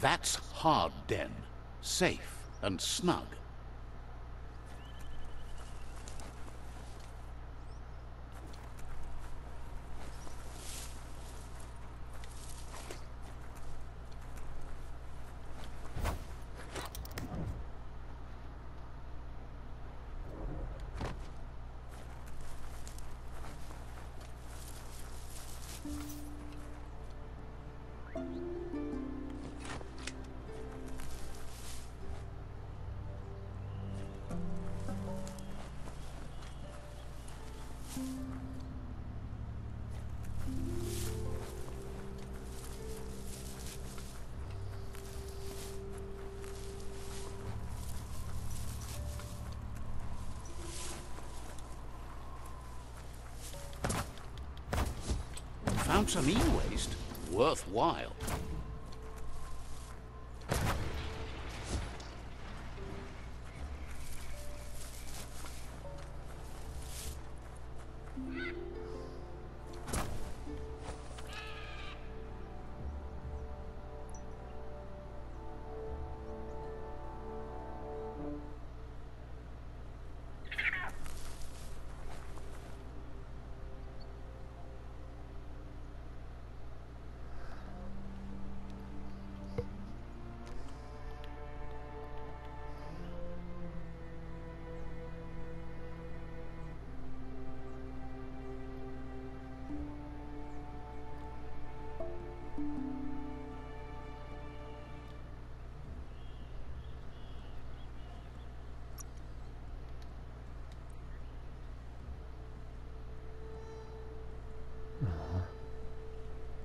That's Hard Den. Safe and snug. Some e-waste. Worthwhile.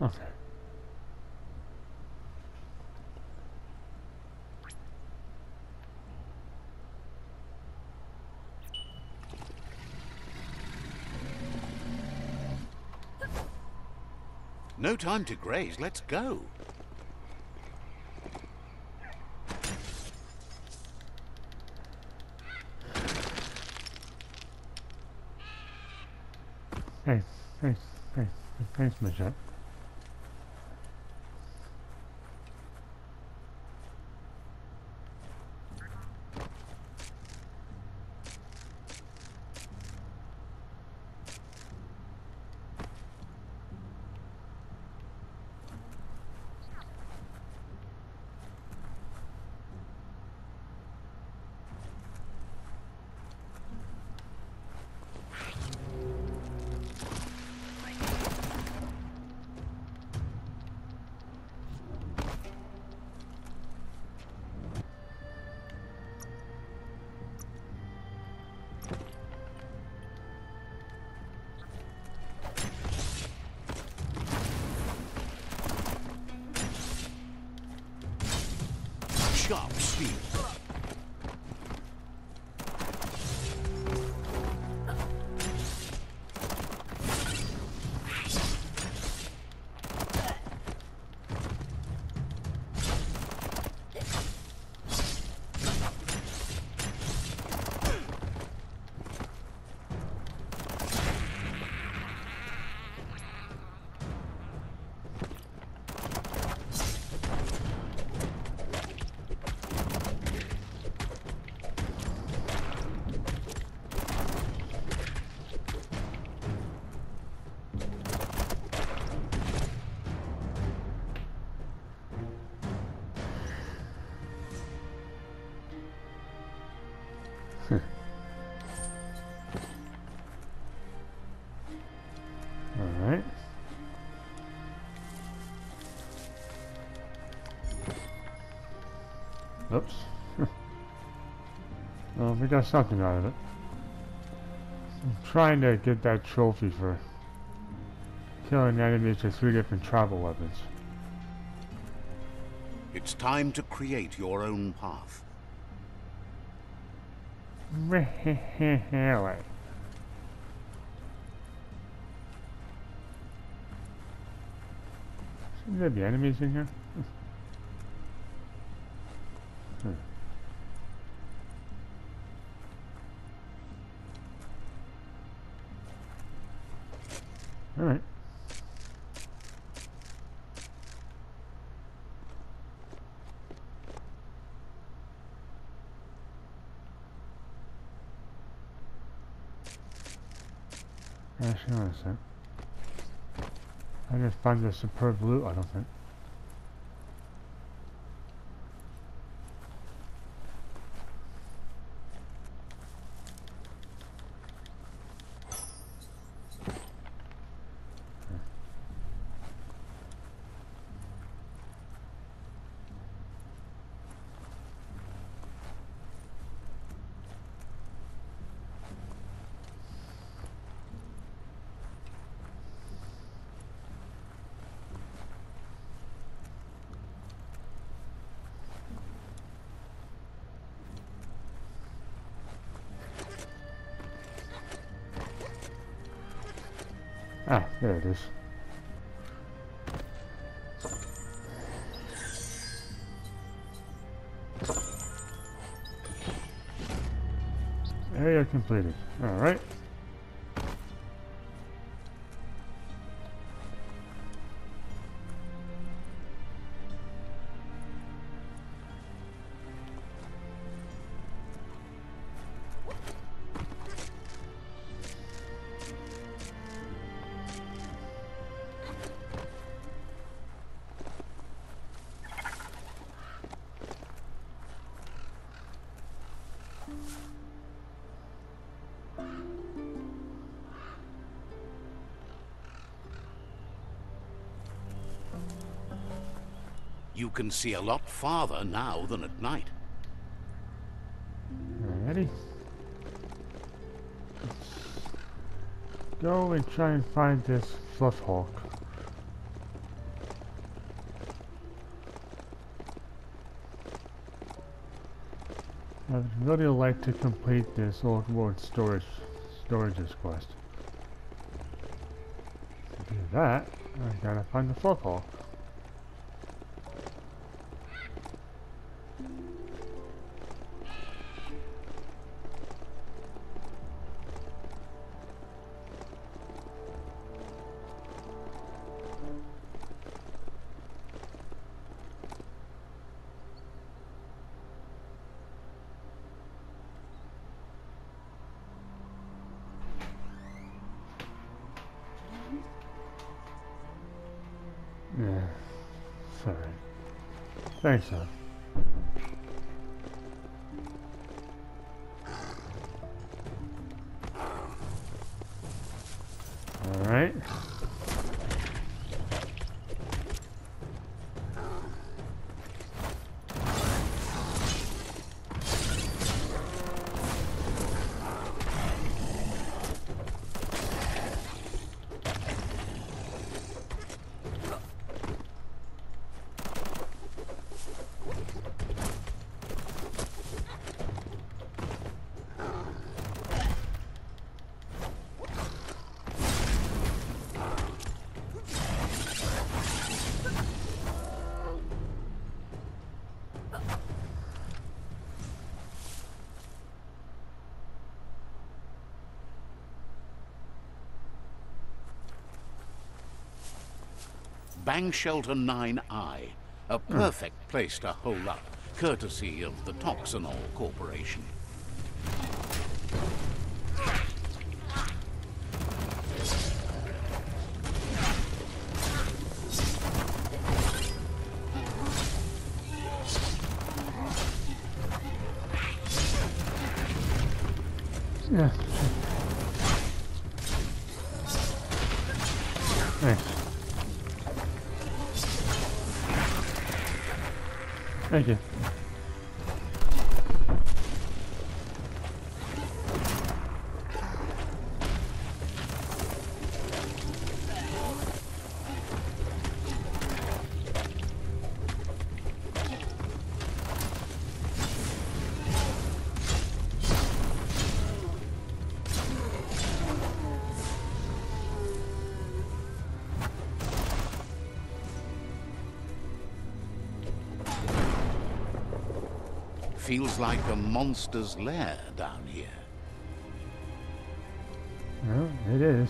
Okay. No time to graze. Let's go. Sharp steel. Oops. well, we got something out of it. I'm trying to get that trophy for killing enemies with three different travel weapons. It's time to create your own path. Really? Should there be enemies in here? Actually, on a sec. I didn't find the superb loot, I don't think. Ah, there it is. Area completed. Alright. You can see a lot farther now than at night. Let's go and try and find this fluff hawk. I'd really like to complete this old world storage storages quest. To do that, I gotta find the fluff hawk. Thanks, though. Alright. Bang Shelter 9I, a hmm. perfect place to hole up, courtesy of the Toxanol Corporation. Yeah. Thanks. Thank you. Feels like a monster's lair down here. Well, it is.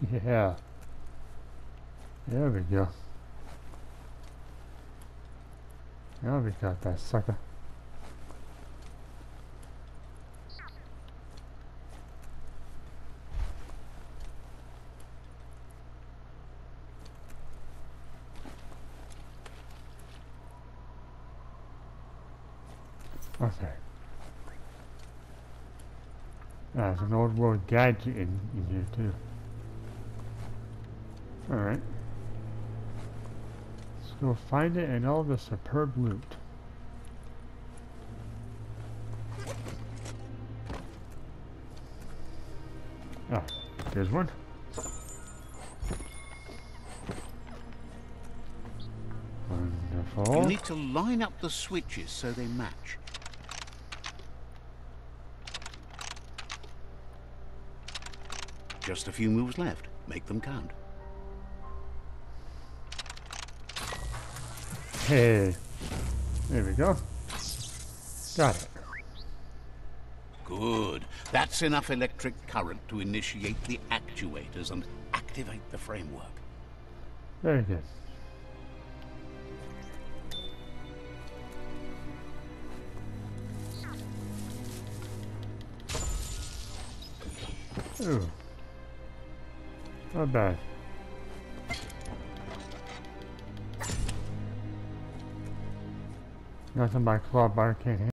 Yeah. There we go. Now we got that sucker. Okay. There's an old world gadget in, in here too. Alright. Let's go find it and all the superb loot. Ah, there's one. Wonderful. You need to line up the switches so they match. Just a few moves left. Make them count. Hey. There we go. Got it. Good. That's enough electric current to initiate the actuators and activate the framework. Very good. Ooh. Not bad. Nothing my claw bar can't